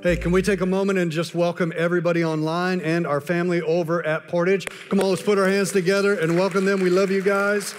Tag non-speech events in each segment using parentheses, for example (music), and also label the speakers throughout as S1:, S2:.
S1: Hey, can we take a moment and just welcome everybody online and our family over at Portage? Come on, let's put our hands together and welcome them. We love you guys.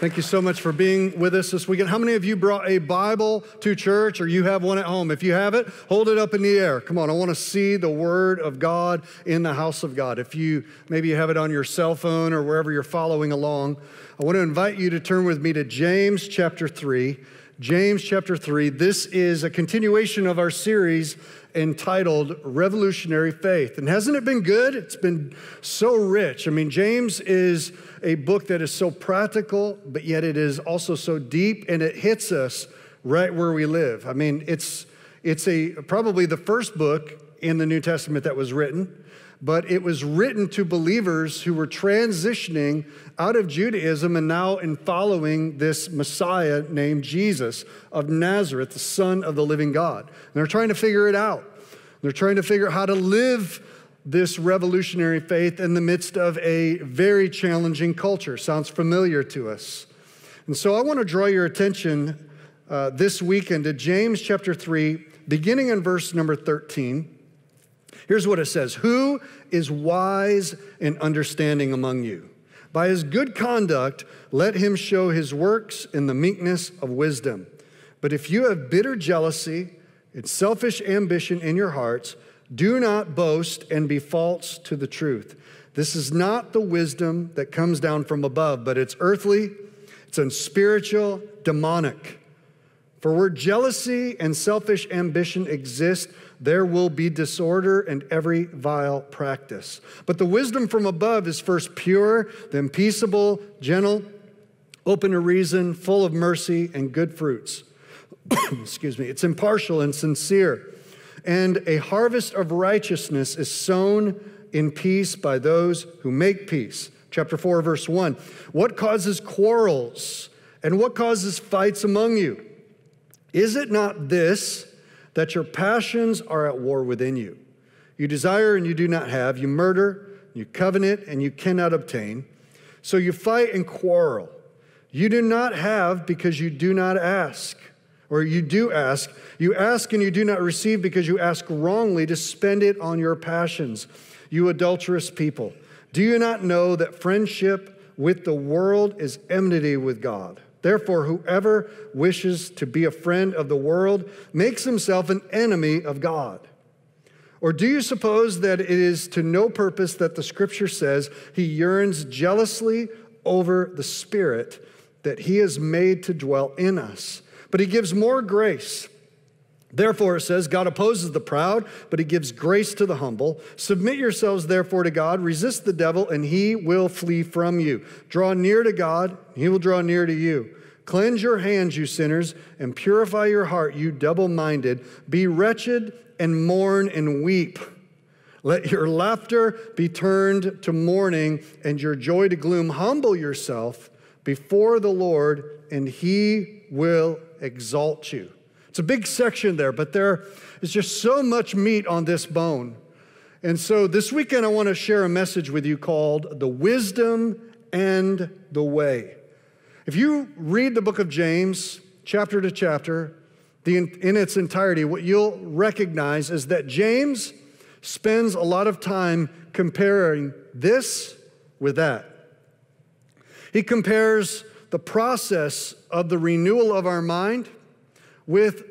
S1: Thank you so much for being with us this weekend. How many of you brought a Bible to church or you have one at home? If you have it, hold it up in the air. Come on, I want to see the Word of God in the house of God. If you maybe you have it on your cell phone or wherever you're following along, I want to invite you to turn with me to James chapter 3. James chapter 3. This is a continuation of our series entitled Revolutionary Faith. And hasn't it been good? It's been so rich. I mean, James is a book that is so practical, but yet it is also so deep and it hits us right where we live. I mean, it's it's a probably the first book in the New Testament that was written but it was written to believers who were transitioning out of Judaism and now in following this Messiah named Jesus of Nazareth, the Son of the living God. And they're trying to figure it out. They're trying to figure out how to live this revolutionary faith in the midst of a very challenging culture. Sounds familiar to us. And so I want to draw your attention uh, this weekend to James chapter 3, beginning in verse number 13. Here's what it says Who is wise and understanding among you? By his good conduct, let him show his works in the meekness of wisdom. But if you have bitter jealousy and selfish ambition in your hearts, do not boast and be false to the truth. This is not the wisdom that comes down from above, but it's earthly, it's unspiritual, demonic. For where jealousy and selfish ambition exist, there will be disorder and every vile practice. But the wisdom from above is first pure, then peaceable, gentle, open to reason, full of mercy and good fruits. (coughs) Excuse me. It's impartial and sincere. And a harvest of righteousness is sown in peace by those who make peace. Chapter 4, verse 1. What causes quarrels and what causes fights among you? Is it not this? That your passions are at war within you. You desire and you do not have, you murder, you covenant and you cannot obtain. So you fight and quarrel. You do not have because you do not ask. Or you do ask. You ask and you do not receive because you ask wrongly to spend it on your passions. You adulterous people. Do you not know that friendship with the world is enmity with God? Therefore, whoever wishes to be a friend of the world makes himself an enemy of God. Or do you suppose that it is to no purpose that the scripture says he yearns jealously over the Spirit that he has made to dwell in us? But he gives more grace. Therefore, it says, God opposes the proud, but he gives grace to the humble. Submit yourselves, therefore, to God. Resist the devil, and he will flee from you. Draw near to God, he will draw near to you. Cleanse your hands, you sinners, and purify your heart, you double minded. Be wretched and mourn and weep. Let your laughter be turned to mourning and your joy to gloom. Humble yourself before the Lord, and he will exalt you. It's a big section there, but there is just so much meat on this bone. And so this weekend, I want to share a message with you called The Wisdom and the Way. If you read the book of James, chapter to chapter, the, in its entirety, what you'll recognize is that James spends a lot of time comparing this with that. He compares the process of the renewal of our mind with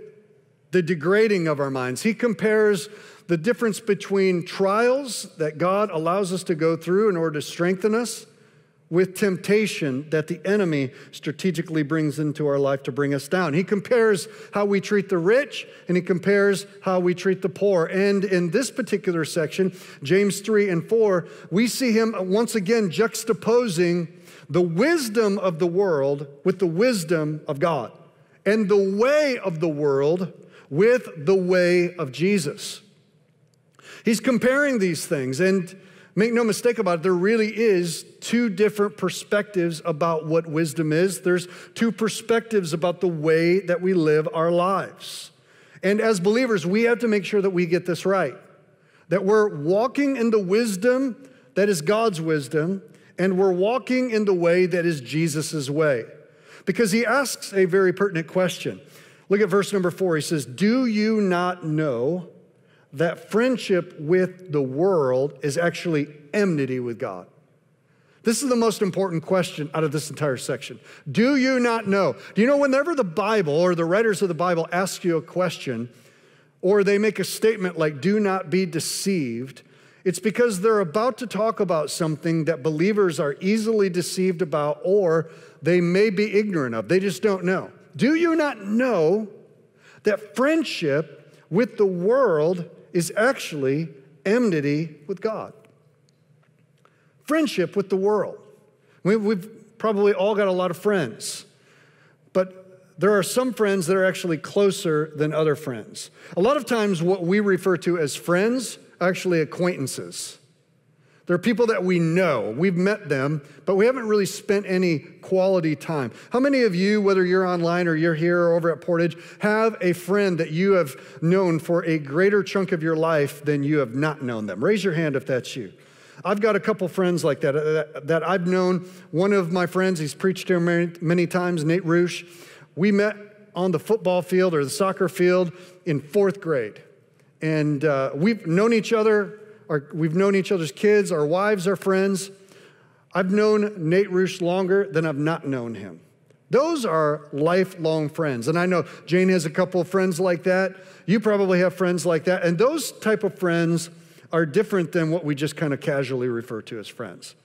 S1: the degrading of our minds. He compares the difference between trials that God allows us to go through in order to strengthen us with temptation that the enemy strategically brings into our life to bring us down. He compares how we treat the rich and he compares how we treat the poor. And in this particular section, James 3 and 4, we see him once again juxtaposing the wisdom of the world with the wisdom of God and the way of the world with the way of Jesus. He's comparing these things, and make no mistake about it, there really is two different perspectives about what wisdom is. There's two perspectives about the way that we live our lives. And as believers, we have to make sure that we get this right. That we're walking in the wisdom that is God's wisdom, and we're walking in the way that is Jesus' way because he asks a very pertinent question. Look at verse number four. He says, Do you not know that friendship with the world is actually enmity with God. This is the most important question out of this entire section. Do you not know? Do you know whenever the Bible or the writers of the Bible ask you a question or they make a statement like, do not be deceived, it's because they're about to talk about something that believers are easily deceived about or they may be ignorant of. They just don't know. Do you not know that friendship with the world is actually enmity with God? Friendship with the world. We've probably all got a lot of friends, but there are some friends that are actually closer than other friends. A lot of times, what we refer to as friends actually acquaintances. They're people that we know. We've met them, but we haven't really spent any quality time. How many of you, whether you're online or you're here or over at Portage, have a friend that you have known for a greater chunk of your life than you have not known them? Raise your hand if that's you. I've got a couple friends like that, uh, that, that I've known. One of my friends, he's preached here many, many times, Nate Roosh. We met on the football field or the soccer field in fourth grade. And uh, we've known each other, our, we've known each other's kids, our wives are friends. I've known Nate Roosh longer than I've not known him. Those are lifelong friends. And I know Jane has a couple of friends like that. You probably have friends like that. And those type of friends are different than what we just kind of casually refer to as friends.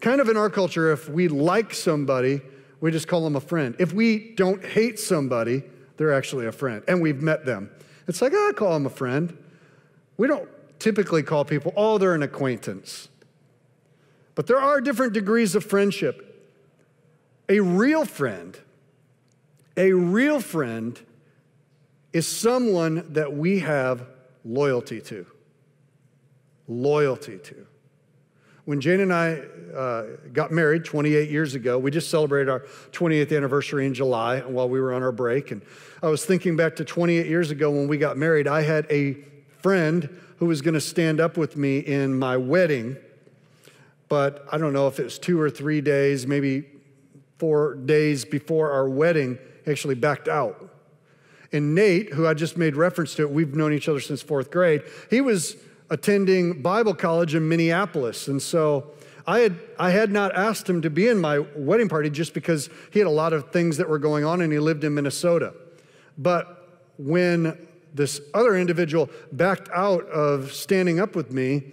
S1: Kind of in our culture, if we like somebody, we just call them a friend. If we don't hate somebody, they're actually a friend, and we've met them. It's like, oh, I call him a friend. We don't typically call people, oh, they're an acquaintance. But there are different degrees of friendship. A real friend, a real friend is someone that we have loyalty to. Loyalty to. When Jane and I uh, got married 28 years ago, we just celebrated our 28th anniversary in July while we were on our break. And I was thinking back to 28 years ago when we got married. I had a friend who was going to stand up with me in my wedding, but I don't know if it was two or three days, maybe four days before our wedding, actually backed out. And Nate, who I just made reference to, we've known each other since fourth grade, he was attending Bible college in Minneapolis. And so I had, I had not asked him to be in my wedding party just because he had a lot of things that were going on and he lived in Minnesota. But when this other individual backed out of standing up with me,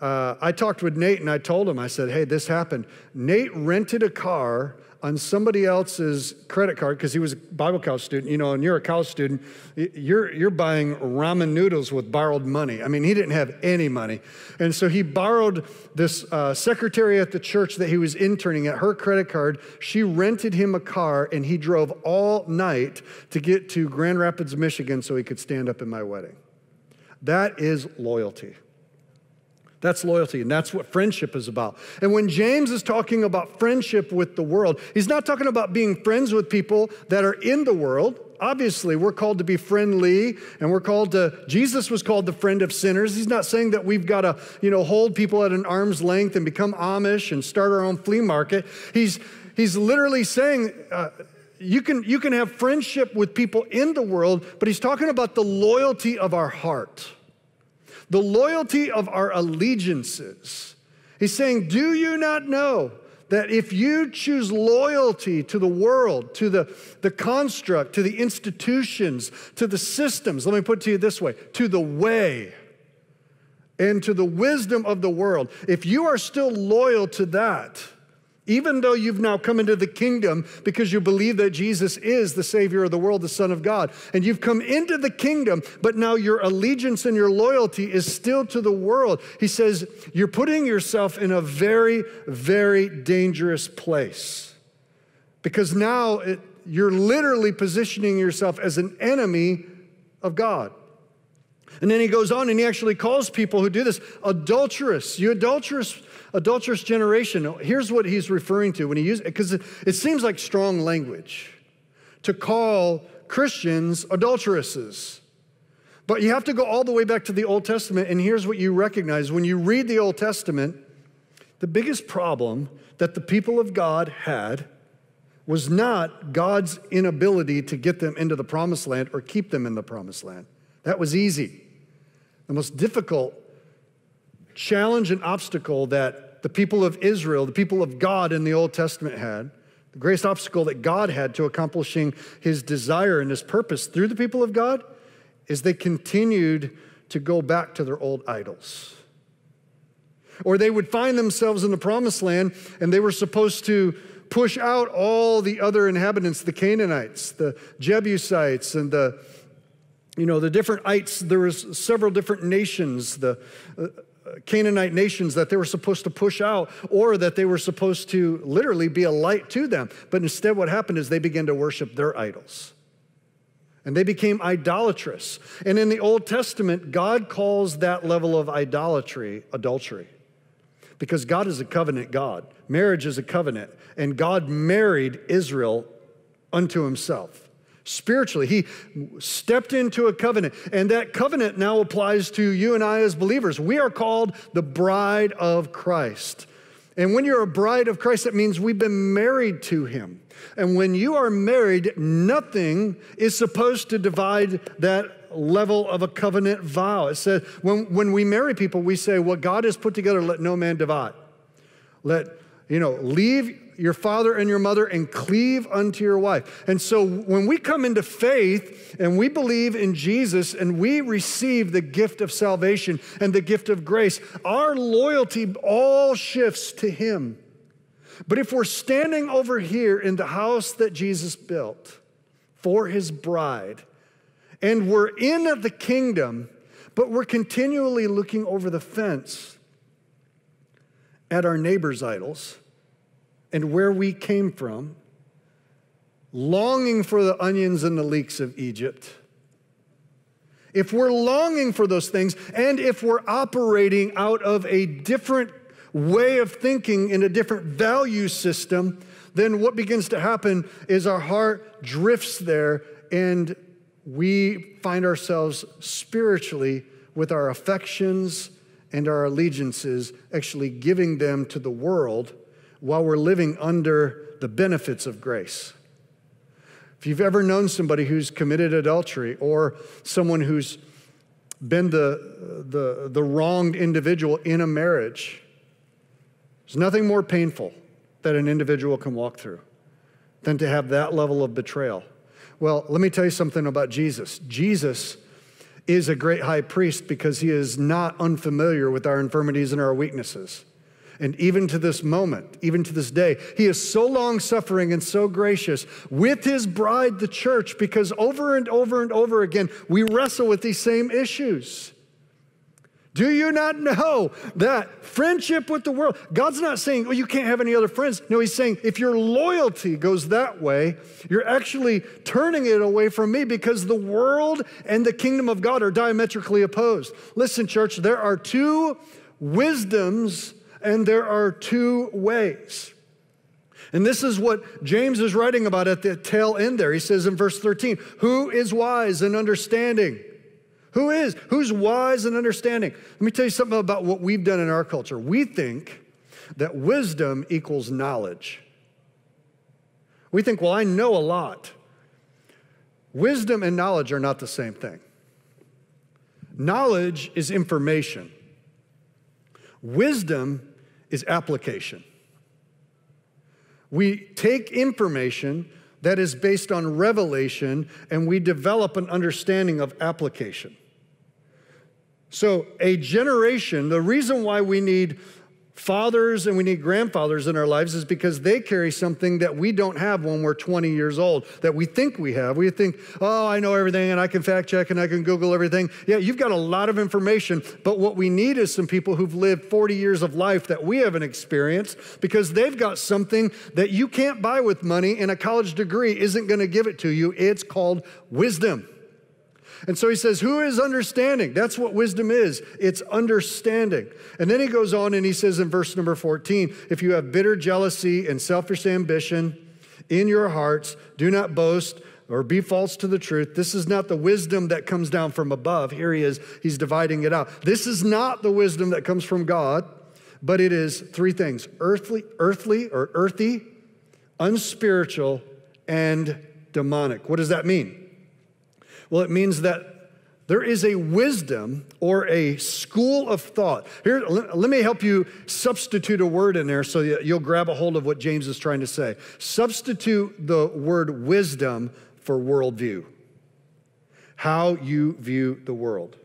S1: uh, I talked with Nate and I told him, I said, hey, this happened. Nate rented a car on somebody else's credit card because he was a Bible college student, you know, and you're a college student, you're, you're buying ramen noodles with borrowed money. I mean, he didn't have any money. And so he borrowed this uh, secretary at the church that he was interning at, her credit card. She rented him a car and he drove all night to get to Grand Rapids, Michigan so he could stand up in my wedding. That is loyalty. That's loyalty, and that's what friendship is about. And when James is talking about friendship with the world, he's not talking about being friends with people that are in the world. Obviously, we're called to be friendly, and we're called to, Jesus was called the friend of sinners. He's not saying that we've got to, you know, hold people at an arm's length and become Amish and start our own flea market. He's, he's literally saying, uh, you can, you can have friendship with people in the world, but he's talking about the loyalty of our heart the loyalty of our allegiances. He's saying, Do you not know that if you choose loyalty to the world, to the, the construct, to the institutions, to the systems, let me put it to you this way to the way and to the wisdom of the world, if you are still loyal to that, even though you've now come into the kingdom because you believe that Jesus is the Savior of the world, the Son of God, and you've come into the kingdom, but now your allegiance and your loyalty is still to the world. He says, You're putting yourself in a very, very dangerous place because now it, you're literally positioning yourself as an enemy of God. And then he goes on and he actually calls people who do this adulterous. You adulterous adulterous generation. Here's what he's referring to when he uses because it, it seems like strong language to call Christians adulteresses. But you have to go all the way back to the Old Testament, and here's what you recognize when you read the Old Testament, the biggest problem that the people of God had was not God's inability to get them into the promised land or keep them in the promised land. That was easy. the most difficult challenge and obstacle that the people of Israel, the people of God in the Old Testament had, the greatest obstacle that God had to accomplishing his desire and his purpose through the people of God is they continued to go back to their old idols. Or they would find themselves in the promised land and they were supposed to push out all the other inhabitants, the Canaanites, the Jebusites, and the you know the different ites there was several different nations the uh, Canaanite nations that they were supposed to push out or that they were supposed to literally be a light to them. But instead, what happened is they began to worship their idols. And they became idolatrous. And in the Old Testament, God calls that level of idolatry adultery. Because God is a covenant God. Marriage is a covenant. And God married Israel unto himself. Spiritually, he stepped into a covenant, and that covenant now applies to you and I as believers. We are called the bride of Christ. And when you're a bride of Christ, that means we've been married to him. And when you are married, nothing is supposed to divide that level of a covenant vow. It says, when, when we marry people, we say, What God has put together, let no man divide. Let, you know, leave your father and your mother and cleave unto your wife. And so when we come into faith and we believe in Jesus and we receive the gift of salvation and the gift of grace, our loyalty all shifts to Him. But if we're standing over here in the house that Jesus built for His bride, and we're in the kingdom, but we're continually looking over the fence at our neighbor's idols and where we came from, longing for the onions and the leeks of Egypt, if we're longing for those things, and if we're operating out of a different way of thinking in a different value system, then what begins to happen is our heart drifts there and we find ourselves spiritually with our affections and our allegiances actually giving them to the world while we're living under the benefits of grace. If you've ever known somebody who's committed adultery or someone who's been the, the, the wronged individual in a marriage, there's nothing more painful that an individual can walk through than to have that level of betrayal. Well, let me tell you something about Jesus. Jesus is a great high priest because he is not unfamiliar with our infirmities and our weaknesses. And even to this moment, even to this day, he is so long suffering and so gracious with his bride, the church, because over and over and over again, we wrestle with these same issues. Do you not know that friendship with the world, God's not saying, oh, you can't have any other friends. No, He's saying, if your loyalty goes that way, you're actually turning it away from me because the world and the kingdom of God are diametrically opposed. Listen, church, there are two wisdoms and there are two ways. And this is what James is writing about at the tail end there. He says in verse 13, Who is wise and understanding? Who is? Who's wise and understanding? Let me tell you something about what we've done in our culture. We think that wisdom equals knowledge. We think, well, I know a lot. Wisdom and knowledge are not the same thing. Knowledge is information. Wisdom is application. We take information that is based on revelation and we develop an understanding of application. So, a generation, the reason why we need fathers and we need grandfathers in our lives is because they carry something that we don't have when we're 20 years old that we think we have. We think, oh, I know everything and I can fact check and I can Google everything. Yeah, you've got a lot of information, but what we need is some people who've lived 40 years of life that we haven't experienced because they've got something that you can't buy with money and a college degree isn't going to give it to you. It's called wisdom. And so he says, Who is understanding? That's what wisdom is. It's understanding. And then he goes on and he says in verse number 14, If you have bitter jealousy and selfish ambition in your hearts, do not boast or be false to the truth. This is not the wisdom that comes down from above. Here he is, he's dividing it out. This is not the wisdom that comes from God, but it is three things earthly, earthly or earthy, unspiritual, and demonic. What does that mean? Well, it means that there is a wisdom or a school of thought. Here, let me help you substitute a word in there so you'll grab a hold of what James is trying to say. Substitute the word wisdom for worldview, how you view the world.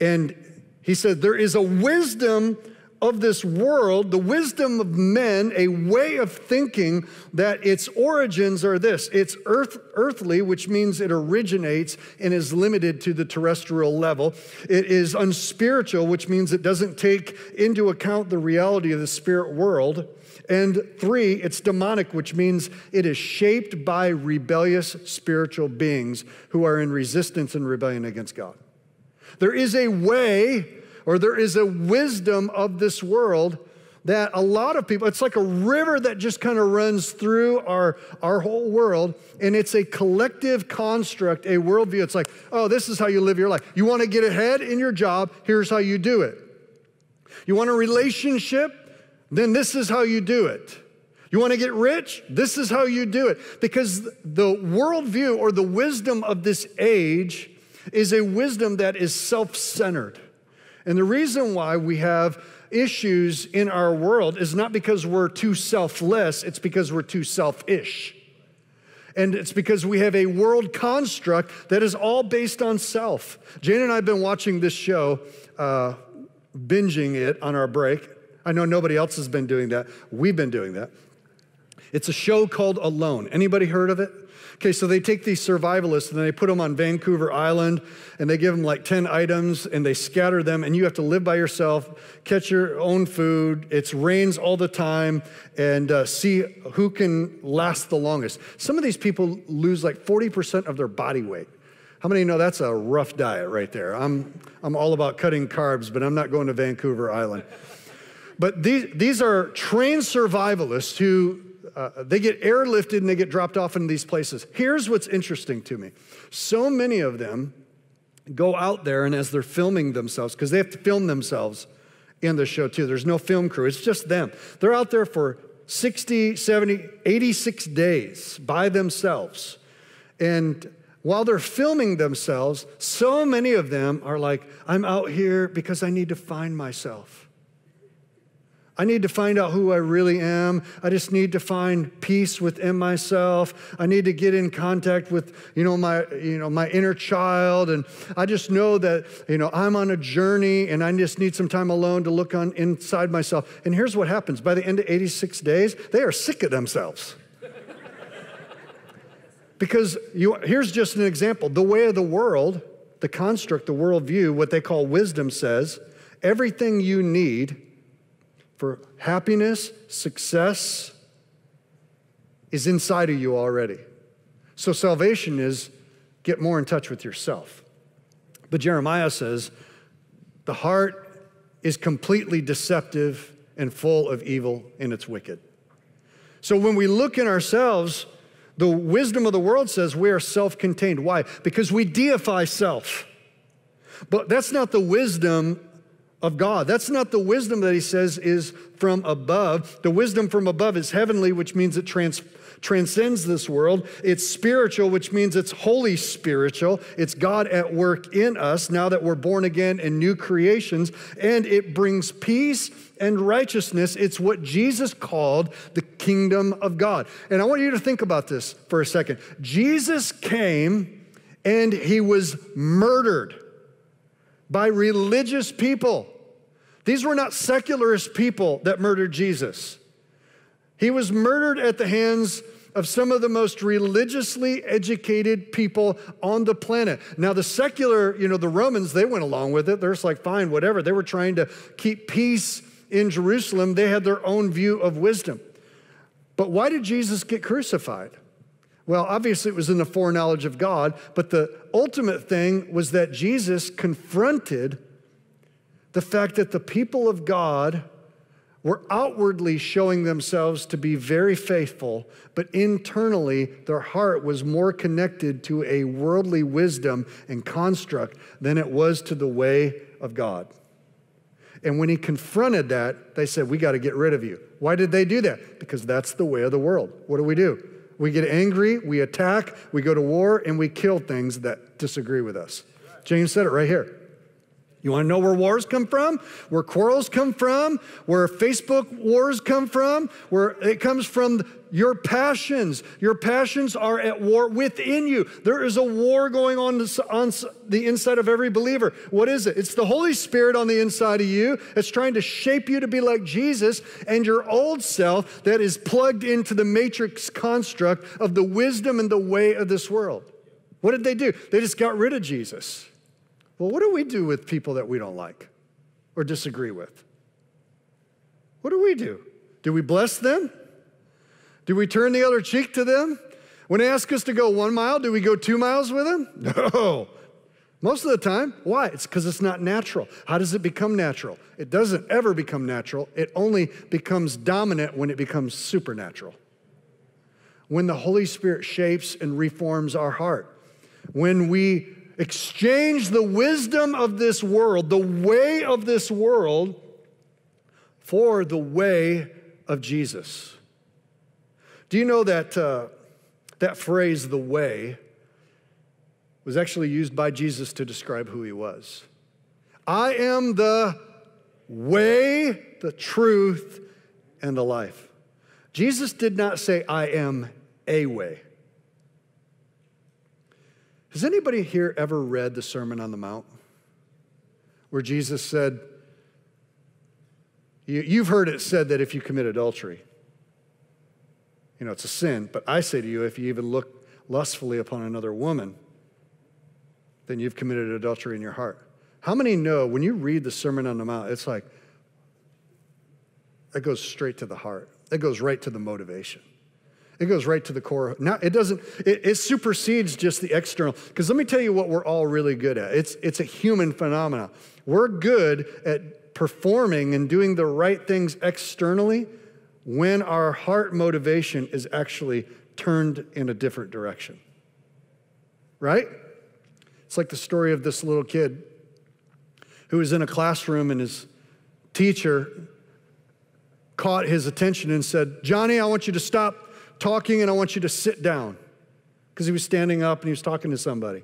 S1: And he said, There is a wisdom of this world, the wisdom of men, a way of thinking that its origins are this it's earth, earthly, which means it originates and is limited to the terrestrial level. It is unspiritual, which means it doesn't take into account the reality of the spirit world. And three, it's demonic, which means it is shaped by rebellious spiritual beings who are in resistance and rebellion against God. There is a way or there is a wisdom of this world that a lot of people, it's like a river that just kind of runs through our, our whole world, and it's a collective construct, a worldview. It's like, oh, this is how you live your life. You want to get ahead in your job, here's how you do it. You want a relationship, then this is how you do it. You want to get rich? This is how you do it. Because the worldview or the wisdom of this age is a wisdom that is self centered. And the reason why we have issues in our world is not because we're too selfless, it's because we're too selfish. And it's because we have a world construct that is all based on self. Jane and I have been watching this show, uh, binging it on our break. I know nobody else has been doing that. We've been doing that. It's a show called Alone. Anybody heard of it? Okay, so they take these survivalists and they put them on Vancouver Island and they give them like 10 items and they scatter them and you have to live by yourself, catch your own food. It rains all the time and uh, see who can last the longest. Some of these people lose like 40% of their body weight. How many know that's a rough diet right there? I'm, I'm all about cutting carbs, but I'm not going to Vancouver Island. But these, these are trained survivalists who uh, they get airlifted and they get dropped off in these places. Here's what's interesting to me so many of them go out there, and as they're filming themselves, because they have to film themselves in the show too, there's no film crew, it's just them. They're out there for 60, 70, 86 days by themselves. And while they're filming themselves, so many of them are like, I'm out here because I need to find myself. I need to find out who I really am. I just need to find peace within myself. I need to get in contact with, you know, my, you know, my inner child. And I just know that, you know, I'm on a journey and I just need some time alone to look on inside myself. And here's what happens. By the end of 86 days, they are sick of themselves. (laughs) because you, here's just an example. The way of the world, the construct, the worldview, what they call wisdom says, everything you need for happiness, success is inside of you already. So salvation is get more in touch with yourself. But Jeremiah says the heart is completely deceptive and full of evil and it's wicked. So when we look in ourselves, the wisdom of the world says we are self contained. Why? Because we deify self. But that's not the wisdom of God. That's not the wisdom that he says is from above. The wisdom from above is heavenly, which means it trans- transcends this world. It's spiritual, which means it's holy spiritual. It's God at work in us now that we're born again and new creations, and it brings peace and righteousness. It's what Jesus called the kingdom of God. And I want you to think about this for a second. Jesus came and he was murdered by religious people. These were not secularist people that murdered Jesus. He was murdered at the hands of some of the most religiously educated people on the planet. Now, the secular, you know, the Romans, they went along with it. They're just like, fine, whatever. They were trying to keep peace in Jerusalem. They had their own view of wisdom. But why did Jesus get crucified? Well, obviously, it was in the foreknowledge of God, but the ultimate thing was that Jesus confronted the fact that the people of God were outwardly showing themselves to be very faithful, but internally their heart was more connected to a worldly wisdom and construct than it was to the way of God. And when he confronted that, they said, We got to get rid of you. Why did they do that? Because that's the way of the world. What do we do? We get angry, we attack, we go to war, and we kill things that disagree with us. James said it right here. You want to know where wars come from? Where quarrels come from? Where Facebook wars come from? Where it comes from your passions. Your passions are at war within you. There is a war going on on the inside of every believer. What is it? It's the Holy Spirit on the inside of you. It's trying to shape you to be like Jesus and your old self that is plugged into the matrix construct of the wisdom and the way of this world. What did they do? They just got rid of Jesus. Well, what do we do with people that we don't like or disagree with? What do we do? Do we bless them? Do we turn the other cheek to them? When they ask us to go one mile, do we go two miles with them? (laughs) No. Most of the time. Why? It's because it's not natural. How does it become natural? It doesn't ever become natural. It only becomes dominant when it becomes supernatural. When the Holy Spirit shapes and reforms our heart. When we exchange the wisdom of this world, the way of this world, for the way of Jesus. Do you know that uh, that phrase, the way, was actually used by Jesus to describe who he was? I am the way, the truth, and the life. Jesus did not say, I am a way. Has anybody here ever read the Sermon on the Mount? Where Jesus said, You've heard it said that if you commit adultery, you know, it's a sin. But I say to you, if you even look lustfully upon another woman, then you've committed adultery in your heart. How many know when you read the Sermon on the Mount, it's like, it goes straight to the heart, it goes right to the motivation. It goes right to the core. Now, it doesn't, it, it supersedes just the external. Because let me tell you what we're all really good at. It's, it's a human phenomena. We're good at performing and doing the right things externally when our heart motivation is actually turned in a different direction. Right? It's like the story of this little kid who was in a classroom and his teacher caught his attention and said, Johnny, I want you to stop talking and I want you to sit down. Because he was standing up and he was talking to somebody.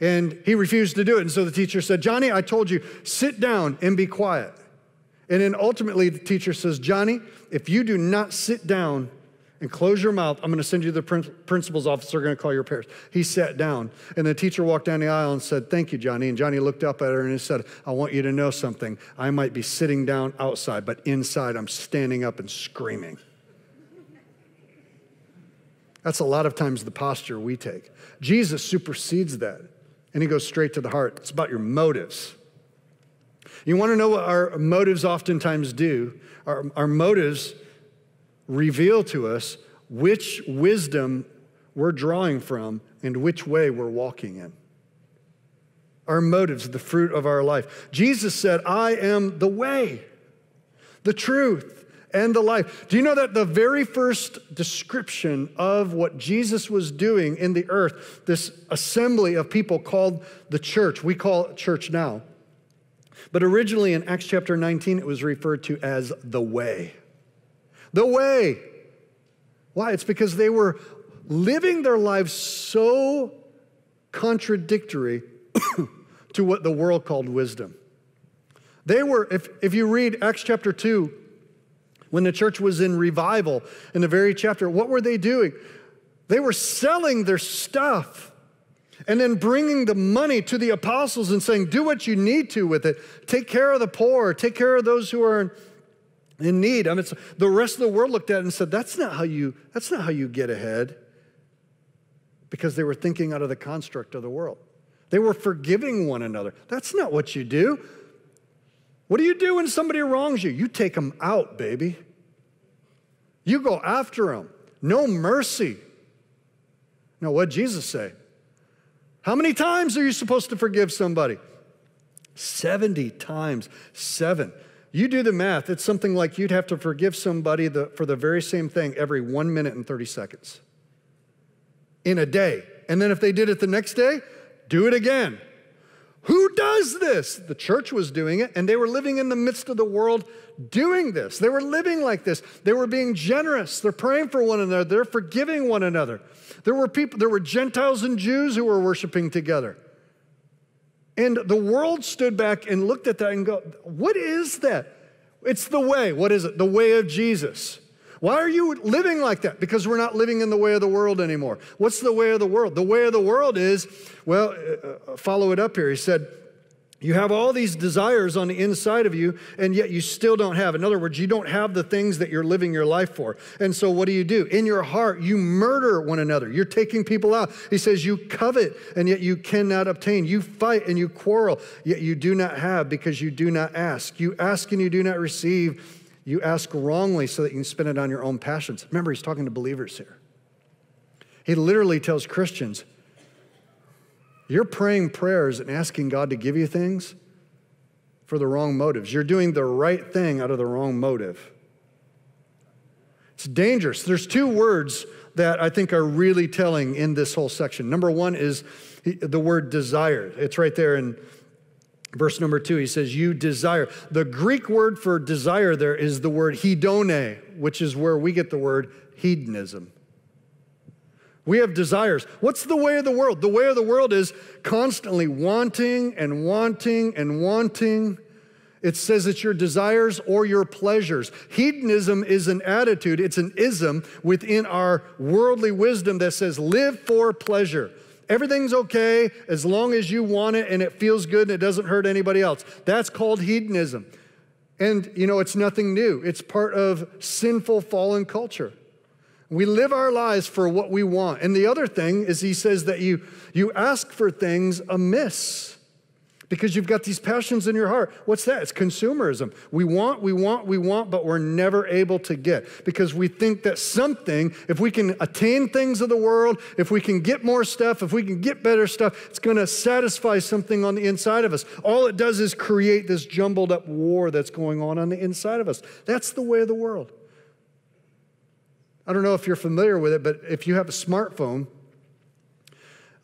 S1: And he refused to do it. And so the teacher said, Johnny, I told you, sit down and be quiet. And then ultimately the teacher says, Johnny, if you do not sit down and close your mouth, I'm going to send you to the principal's office. They're going to call your parents. He sat down. And the teacher walked down the aisle and said, Thank you, Johnny. And Johnny looked up at her and he said, I want you to know something. I might be sitting down outside, but inside I'm standing up and screaming. That's a lot of times the posture we take. Jesus supersedes that and he goes straight to the heart. It's about your motives. You want to know what our motives oftentimes do? Our, our motives reveal to us which wisdom we're drawing from and which way we're walking in. Our motives, the fruit of our life. Jesus said, I am the way, the truth, and the life. Do you know that the very first description of what Jesus was doing in the earth, this assembly of people called the church, we call it church now. But originally in Acts chapter 19, it was referred to as the way. The way. Why? It's because they were living their lives so contradictory (coughs) to what the world called wisdom. They were, if, if you read Acts chapter 2, when the church was in revival in the very chapter, what were they doing? They were selling their stuff and then bringing the money to the apostles and saying, Do what you need to with it. Take care of the poor, take care of those who are in need. I mean, the rest of the world looked at it and said, That's not how you, that's not how you get ahead. Because they were thinking out of the construct of the world. They were forgiving one another. That's not what you do. What do you do when somebody wrongs you? You take them out, baby. You go after them. No mercy. Now, what Jesus say? How many times are you supposed to forgive somebody? 70 times seven. You do the math. It's something like you'd have to forgive somebody the, for the very same thing every one minute and 30 seconds in a day. And then if they did it the next day, do it again. Who does this? The church was doing it, and they were living in the midst of the world doing this. They were living like this. They were being generous. They're praying for one another. They're forgiving one another. There were people, there were Gentiles and Jews who were worshiping together. And the world stood back and looked at that and go, What is that? It's the way. What is it? The way of Jesus. Why are you living like that? Because we're not living in the way of the world anymore. What's the way of the world? The way of the world is, well, uh, uh follow it up here. He said, you have all these desires on the inside of you, and yet you still don't have. In other words, you don't have the things that you're living your life for. And so, what do you do? In your heart, you murder one another. You're taking people out. He says, You covet, and yet you cannot obtain. You fight and you quarrel, yet you do not have because you do not ask. You ask and you do not receive. You ask wrongly so that you can spend it on your own passions. Remember, he's talking to believers here. He literally tells Christians, you're praying prayers and asking God to give you things for the wrong motives. You're doing the right thing out of the wrong motive. It's dangerous. There's two words that I think are really telling in this whole section. Number one is the word desire. It's right there in verse number two. He says, You desire. The Greek word for desire there is the word hedone, which is where we get the word hedonism. We have desires. What's the way of the world? The way of the world is constantly wanting and wanting and wanting. It says it's your desires or your pleasures. Hedonism is an attitude, it's an ism within our worldly wisdom that says live for pleasure. Everything's okay as long as you want it and it feels good and it doesn't hurt anybody else. That's called hedonism. And you know, it's nothing new, it's part of sinful fallen culture. We live our lives for what we want. And the other thing is, he says that you, you ask for things amiss because you've got these passions in your heart. What's that? It's consumerism. We want, we want, we want, but we're never able to get because we think that something, if we can attain things of the world, if we can get more stuff, if we can get better stuff, it's going to satisfy something on the inside of us. All it does is create this jumbled up war that's going on on the inside of us. That's the way of the world. I don't know if you're familiar with it, but if you have a smartphone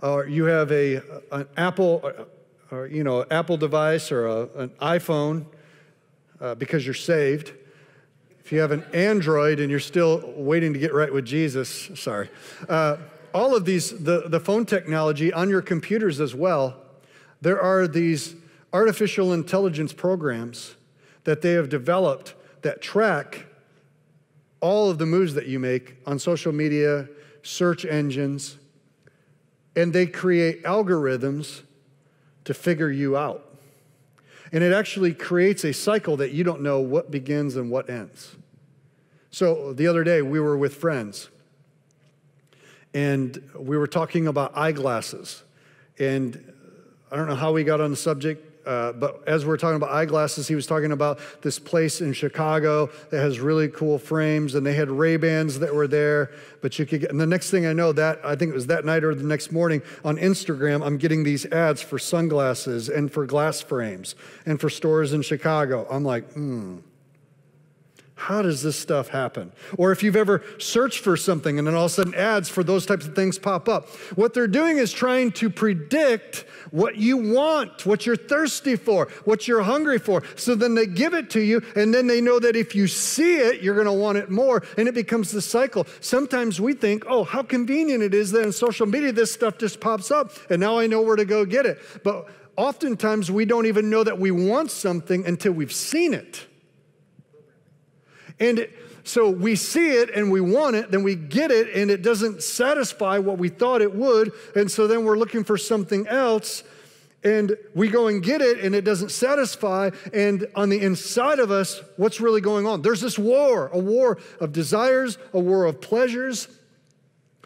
S1: or you have a, an Apple or, you know, Apple device or a, an iPhone uh, because you're saved, if you have an Android and you're still waiting to get right with Jesus, sorry. Uh, all of these, the, the phone technology on your computers as well, there are these artificial intelligence programs that they have developed that track all of the moves that you make on social media, search engines, and they create algorithms to figure you out. And it actually creates a cycle that you don't know what begins and what ends. So the other day, we were with friends, and we were talking about eyeglasses. And I don't know how we got on the subject. Uh, but as we are talking about eyeglasses, he was talking about this place in Chicago that has really cool frames, and they had Ray Bans that were there. But you could get, and the next thing I know, that I think it was that night or the next morning on Instagram, I'm getting these ads for sunglasses and for glass frames and for stores in Chicago. I'm like, hmm. How does this stuff happen? Or if you've ever searched for something and then all of a sudden ads for those types of things pop up. What they're doing is trying to predict what you want, what you're thirsty for, what you're hungry for. So then they give it to you, and then they know that if you see it, you're going to want it more, and it becomes the cycle. Sometimes we think, oh, how convenient it is that in social media this stuff just pops up, and now I know where to go get it. But oftentimes we don't even know that we want something until we've seen it. And so we see it and we want it, then we get it and it doesn't satisfy what we thought it would. And so then we're looking for something else and we go and get it and it doesn't satisfy. And on the inside of us, what's really going on? There's this war a war of desires, a war of pleasures,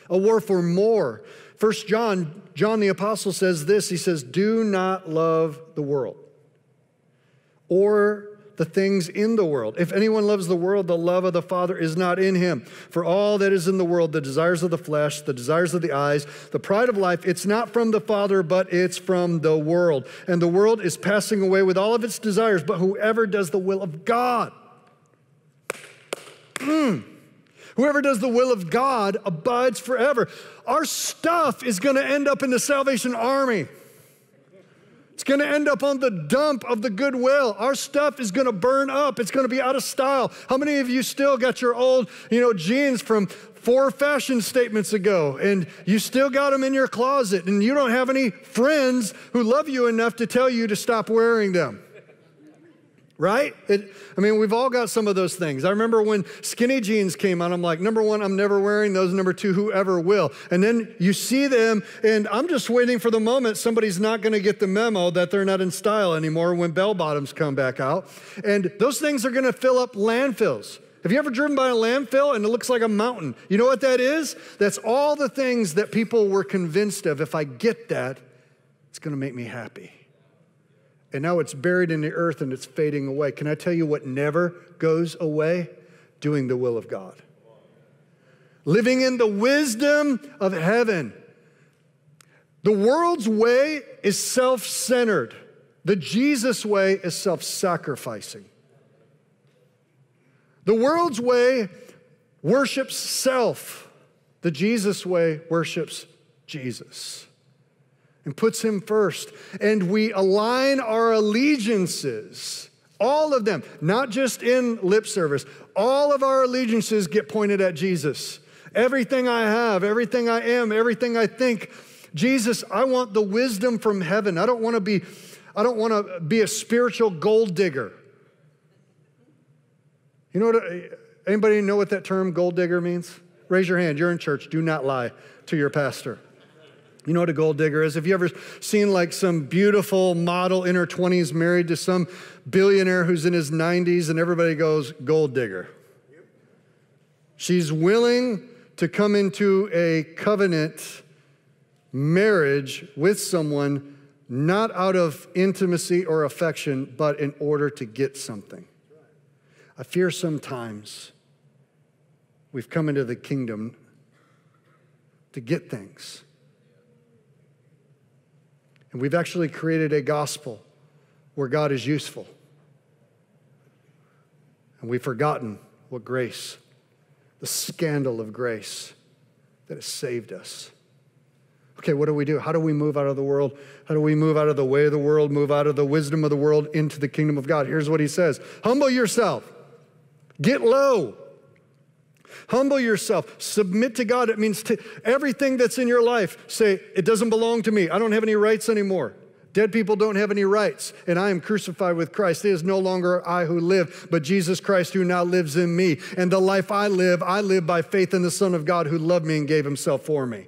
S1: a war for more. First John, John the Apostle says this he says, Do not love the world or the things in the world. If anyone loves the world, the love of the Father is not in him. For all that is in the world, the desires of the flesh, the desires of the eyes, the pride of life, it's not from the Father, but it's from the world. And the world is passing away with all of its desires, but whoever does the will of God, (clears throat) mm, Whoever does the will of God abides forever. Our stuff is going to end up in the Salvation Army. It's going to end up on the dump of the goodwill. Our stuff is going to burn up. It's going to be out of style. How many of you still got your old, you know, jeans from four fashion statements ago and you still got them in your closet and you don't have any friends who love you enough to tell you to stop wearing them? Right? It, I mean, we've all got some of those things. I remember when skinny jeans came out, I'm like, number one, I'm never wearing those. Number two, whoever will. And then you see them, and I'm just waiting for the moment somebody's not going to get the memo that they're not in style anymore when bell bottoms come back out. And those things are going to fill up landfills. Have you ever driven by a landfill and it looks like a mountain? You know what that is? That's all the things that people were convinced of. If I get that, it's going to make me happy and now it's buried in the earth and it's fading away. Can I tell you what never goes away? Doing the will of God. Living in the wisdom of heaven. The world's way is self centered, the Jesus way is self sacrificing. The world's way worships self, the Jesus way worships Jesus and puts him first. And we align our allegiances, all of them, not just in lip service, all of our allegiances get pointed at Jesus. Everything I have, everything I am, everything I think, Jesus, I want the wisdom from heaven. I don't want to be I don't want to be a spiritual gold digger. You know what anybody know what that term gold digger means? Raise your hand. You're in church. Do not lie to your pastor. You know what a gold digger is? Have you ever seen like some beautiful model in her 20s married to some billionaire who's in his 90s and everybody goes, gold digger? She's willing to come into a covenant marriage with someone not out of intimacy or affection, but in order to get something. I fear sometimes we've come into the kingdom to get things and we've actually created a gospel where God is useful. And we've forgotten what grace, the scandal of grace that has saved us. Okay, what do we do? How do we move out of the world? How do we move out of the way of the world, move out of the wisdom of the world into the kingdom of God? Here's what he says Humble yourself, get low. Humble yourself, submit to God. It means to everything that's in your life, say, It doesn't belong to me. I don't have any rights anymore. Dead people don't have any rights, and I am crucified with Christ. It is no longer I who live, but Jesus Christ who now lives in me. And the life I live, I live by faith in the Son of God who loved me and gave himself for me.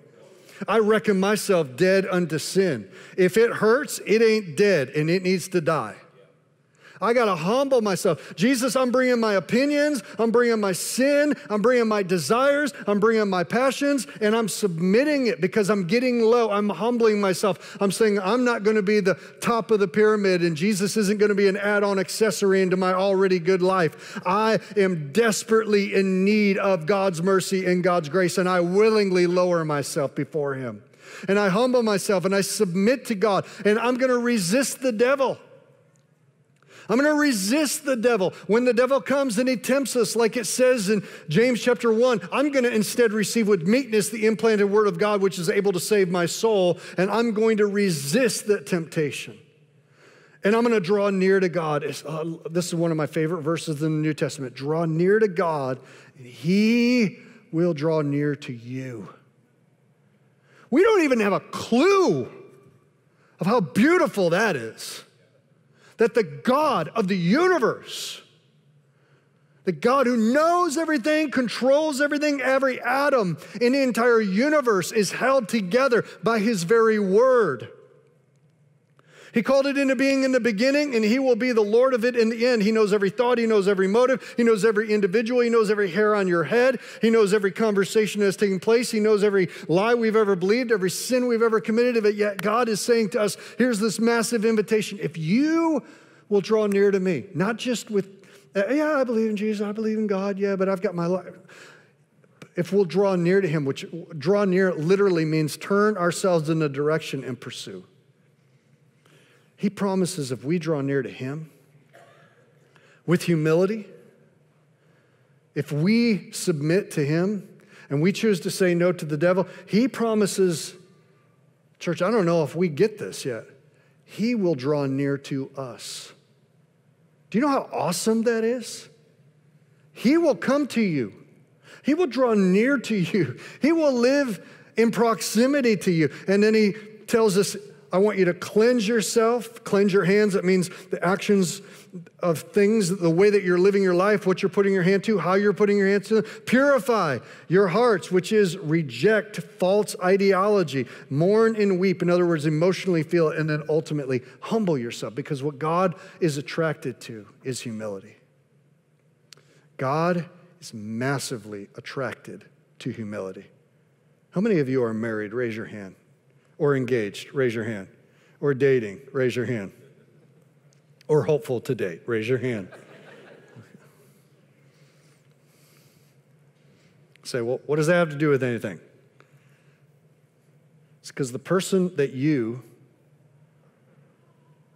S1: I reckon myself dead unto sin. If it hurts, it ain't dead and it needs to die. I got to humble myself. Jesus, I'm bringing my opinions, I'm bringing my sin, I'm bringing my desires, I'm bringing my passions, and I'm submitting it because I'm getting low. I'm humbling myself. I'm saying I'm not going to be the top of the pyramid, and Jesus isn't going to be an add on accessory into my already good life. I am desperately in need of God's mercy and God's grace, and I willingly lower myself before Him. And I humble myself and I submit to God, and I'm going to resist the devil. I'm going to resist the devil. When the devil comes and he tempts us, like it says in James chapter 1, I'm going to instead receive with meekness the implanted word of God, which is able to save my soul, and I'm going to resist that temptation. And I'm going to draw near to God. Uh, this is one of my favorite verses in the New Testament. Draw near to God, and he will draw near to you. We don't even have a clue of how beautiful that is that the God of the universe, the God who knows everything, controls everything, every atom in the entire universe is held together by his very word. He called it into being in the beginning, and He will be the Lord of it in the end. He knows every thought, He knows every motive, He knows every individual, He knows every hair on your head, He knows every conversation that's taking place, He knows every lie we've ever believed, every sin we've ever committed. But yet, God is saying to us, here's this massive invitation. If you will draw near to me, not just with, uh, yeah, I believe in Jesus, I believe in God, yeah, but I've got my life if we'll draw near to him, which draw near literally means turn ourselves in a direction and pursue. He promises if we draw near to Him with humility, if we submit to Him and we choose to say no to the devil, He promises, church, I don't know if we get this yet. he will draw near to us. Do you know how awesome that is? He will come to you. He will draw near to you. He will live in proximity to you. And then he tells us, I want you to cleanse yourself, cleanse your hands. That means the actions of things, the way that you're living your life, what you're putting your hand to, how you're putting your hands to. Purify your hearts, which is reject false ideology, mourn and weep. In other words, emotionally feel and then ultimately humble yourself because what God is attracted to is humility. God is massively attracted to humility. How many of you are married? Raise your hand. Or engaged? Raise your hand. Or dating? Raise your hand. Or hopeful to date? Raise your hand. Say, well, what does that have to do with anything? It's because the person that you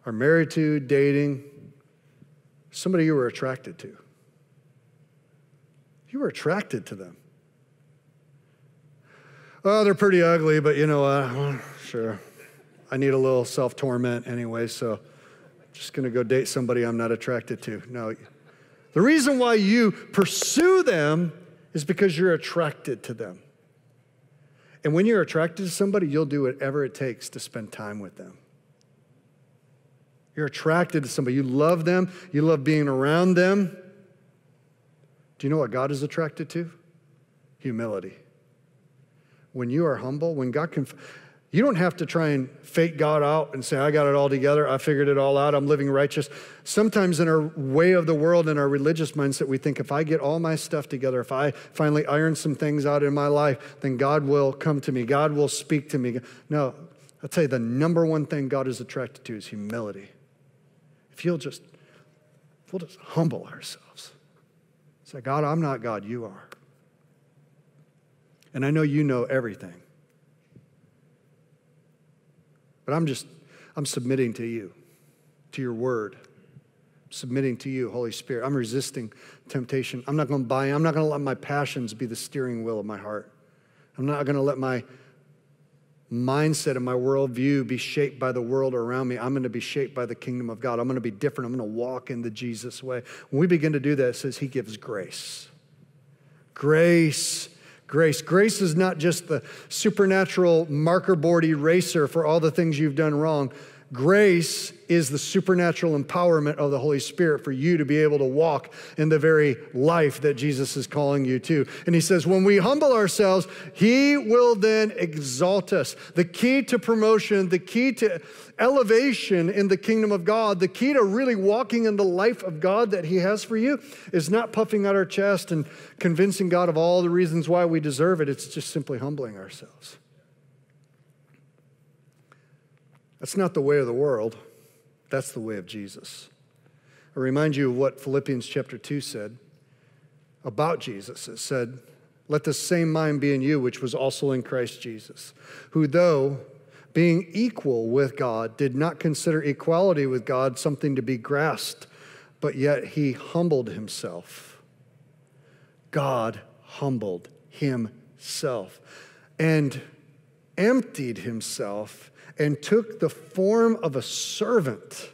S1: are married to, dating, somebody you were attracted to. You were attracted to them. Oh, they're pretty ugly, but you know what? sure. I need a little self torment anyway, so I'm just going to go date somebody I'm not attracted to. No. The reason why you pursue them is because you're attracted to them. And when you're attracted to somebody, you'll do whatever it takes to spend time with them. You're attracted to somebody. You love them, you love being around them. Do you know what God is attracted to? Humility. When you are humble, when God can, you don't have to try and fake God out and say, I got it all together, I figured it all out, I'm living righteous. Sometimes in our way of the world, in our religious mindset, we think if I get all my stuff together, if I finally iron some things out in my life, then God will come to me, God will speak to me. No, I'll tell you, the number one thing God is attracted to is humility. If you'll just, if we'll just humble ourselves. Say, God, I'm not God, you are. And I know you know everything. But I'm just, I'm submitting to you, to your word. submitting to you, Holy Spirit. I'm resisting temptation. I'm not going to buy, I'm not going to let my passions be the steering wheel of my heart. I'm not going to let my mindset and my worldview be shaped by the world around me. I'm going to be shaped by the kingdom of God. I'm going to be different. I'm going to walk in the Jesus way. When we begin to do that, it says He gives grace. Grace. Grace. Grace is not just the supernatural marker board eraser for all the things you've done wrong. Grace is the supernatural empowerment of the Holy Spirit for you to be able to walk in the very life that Jesus is calling you to. And he says, when we humble ourselves, he will then exalt us. The key to promotion, the key to elevation in the kingdom of God, the key to really walking in the life of God that he has for you is not puffing out our chest and convincing God of all the reasons why we deserve it. It's just simply humbling ourselves. That's not the way of the world. That's the way of Jesus. I remind you of what Philippians chapter 2 said about Jesus. It said, Let the same mind be in you, which was also in Christ Jesus, who, though being equal with God, did not consider equality with God something to be grasped, but yet he humbled himself. God humbled himself and emptied himself and took the form of a servant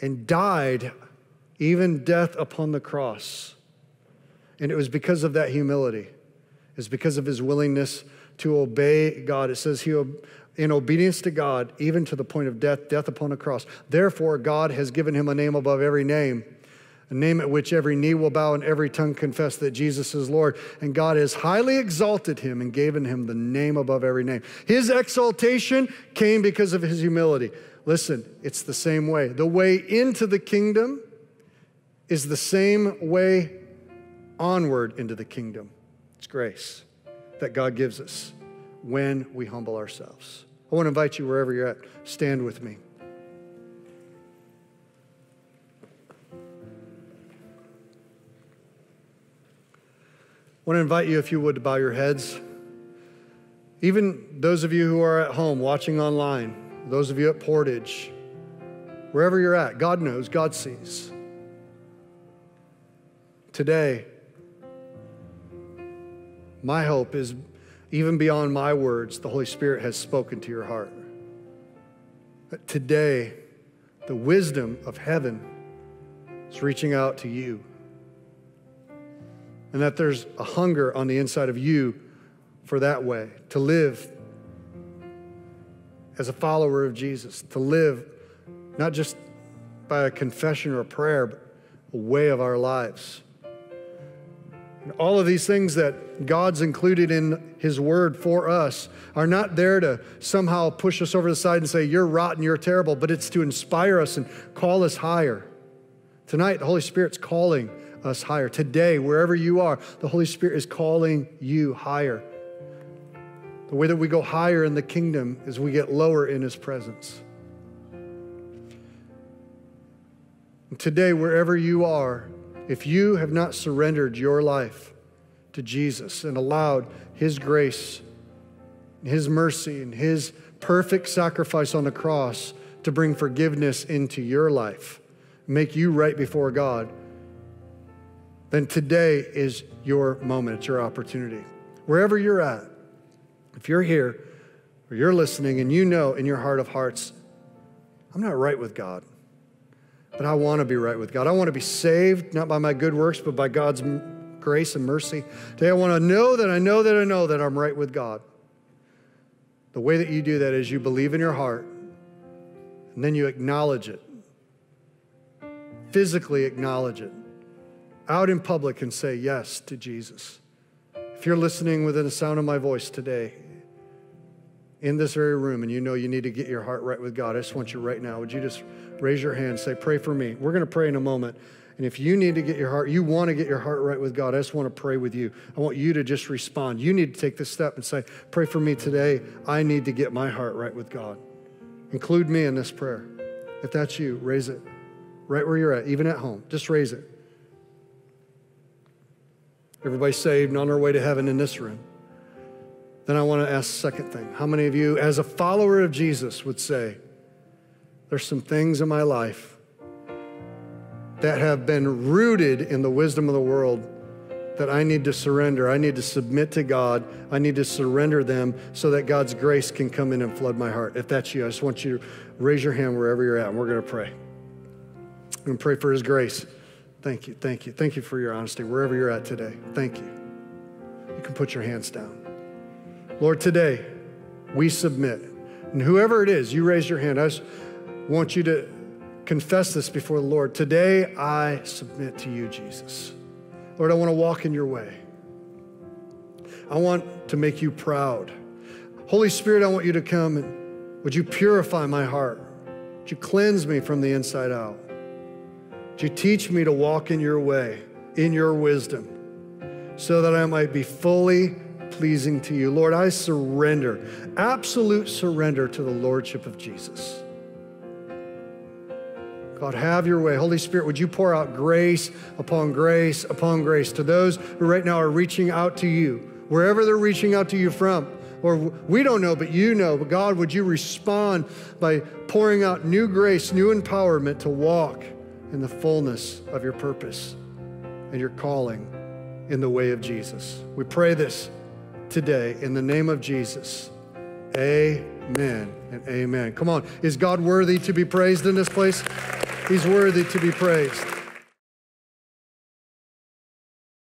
S1: and died, even death upon the cross. And it was because of that humility, it's because of his willingness to obey God. It says he, in obedience to God, even to the point of death, death upon a cross. Therefore, God has given him a name above every name a name at which every knee will bow and every tongue confess that Jesus is Lord. And God has highly exalted him and given him the name above every name. His exaltation came because of his humility. Listen, it's the same way. The way into the kingdom is the same way onward into the kingdom. It's grace that God gives us when we humble ourselves. I want to invite you wherever you're at, stand with me. Want to invite you, if you would, to bow your heads. Even those of you who are at home watching online, those of you at Portage, wherever you're at, God knows, God sees. Today, my hope is even beyond my words, the Holy Spirit has spoken to your heart. That today, the wisdom of heaven is reaching out to you. And that there's a hunger on the inside of you for that way, to live as a follower of Jesus, to live not just by a confession or a prayer, but a way of our lives. And all of these things that God's included in His Word for us are not there to somehow push us over the side and say, You're rotten, you're terrible, but it's to inspire us and call us higher. Tonight, the Holy Spirit's calling us higher. Today, wherever you are, the Holy Spirit is calling you higher. The way that we go higher in the kingdom is we get lower in His presence. And today, wherever you are, if you have not surrendered your life to Jesus and allowed His grace, His mercy, and His perfect sacrifice on the cross to bring forgiveness into your life, make you right before God, then today is your moment, it's your opportunity. Wherever you're at, if you're here or you're listening and you know in your heart of hearts, I'm not right with God. But I want to be right with God. I want to be saved, not by my good works, but by God's grace and mercy. Today, I want to know that I know that I know that I'm right with God. The way that you do that is you believe in your heart, and then you acknowledge it. Physically acknowledge it. Out in public and say yes to Jesus. If you're listening within the sound of my voice today, in this very room, and you know you need to get your heart right with God, I just want you right now, would you just raise your hand, say, Pray for me. We're going to pray in a moment. And if you need to get your heart, you want to get your heart right with God, I just want to pray with you. I want you to just respond. You need to take this step and say, Pray for me today. I need to get my heart right with God. Include me in this prayer. If that's you, raise it right where you're at, even at home. Just raise it. Everybody saved and on their way to heaven in this room. Then I want to ask second thing. How many of you, as a follower of Jesus, would say, there's some things in my life that have been rooted in the wisdom of the world that I need to surrender. I need to submit to God. I need to surrender them so that God's grace can come in and flood my heart. If that's you, I just want you to raise your hand wherever you're at, and we're going to pray. I'm going to pray for His grace. Thank you, thank you, thank you for your honesty wherever you're at today. Thank you. You can put your hands down. Lord, today we submit. And whoever it is, you raise your hand. I want you to confess this before the Lord. Today, I submit to you, Jesus. Lord, I want to walk in your way. I want to make you proud. Holy Spirit, I want you to come and would you purify my heart? Would you cleanse me from the inside out? Would you teach me to walk in your way, in your wisdom, so that I might be fully pleasing to you? Lord, I surrender, absolute surrender to the Lordship of Jesus. God, have your way. Holy Spirit, would you pour out grace upon grace upon grace to those who right now are reaching out to you, wherever they're reaching out to you from? Or we don't know, but you know. But God, would you respond by pouring out new grace, new empowerment to walk in the fullness of your purpose and your calling in the way of Jesus? We pray this today in the name of Jesus. Amen and amen. Come on. Is God worthy to be praised in this place? He's worthy to be praised.